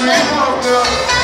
Sweet little girl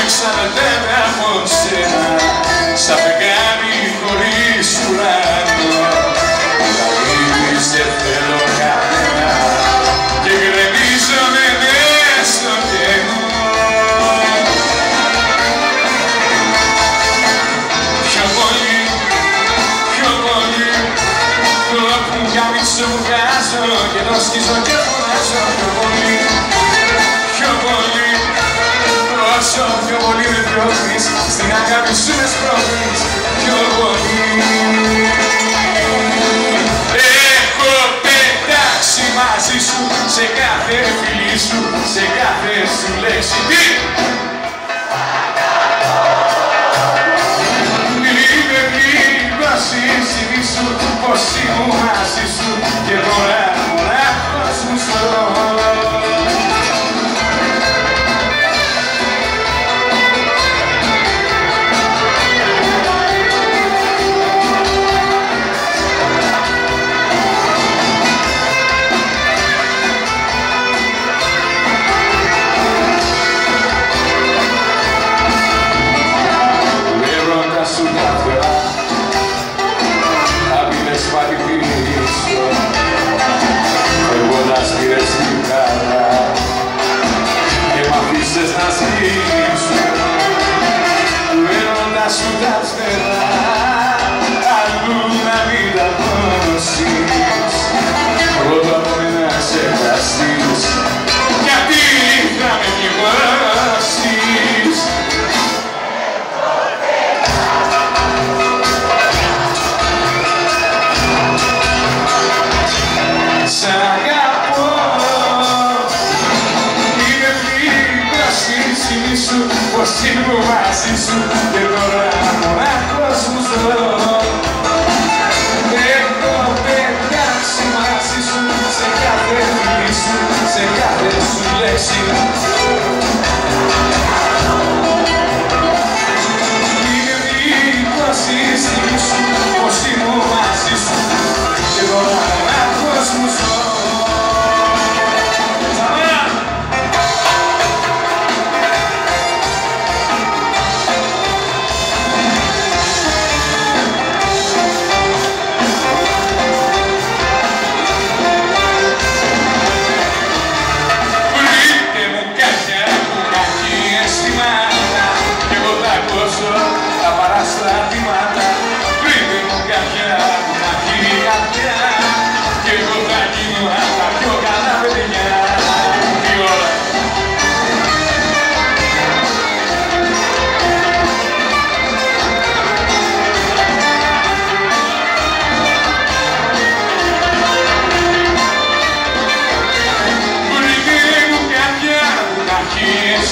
με ξαναδέμε απόψε Σαν φεγγάρι χωρίς ουρανό Λαλίδης δεν θέλω κανένα Και γκρεμίζομαι μες στο κενό. Πιο πολύ, πιο πολύ Το ακουγιάμι σου βγάζω Και το σκίζω και φωνάζω πιο πολύ όσο πιο πολύ με πρόχνεις στην αγάπη σου με σπρώχνεις πιο πολύ Έχω πετάξει μαζί σου σε κάθε φιλί σου, σε κάθε σου λέξη Τι! Είμαι πλήρη βασίλισσα σου πως ήμουν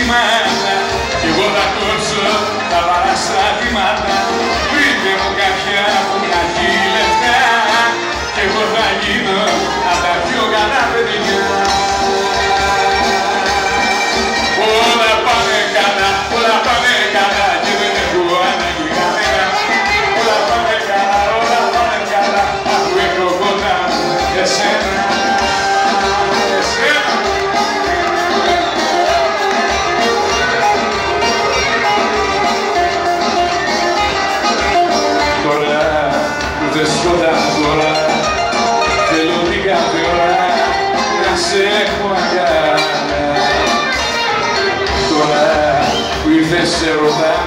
στη μάζα κι εγώ θα κόψω τα παραστατήματα βρείτε μου κάποια που να έχει λεφτά. Κι εγώ θα γίνω από τα πιο καλά zero back.